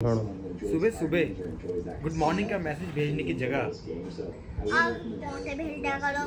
सुबह सुबह good morning का मैसेज भेजने की जगह। आप करो।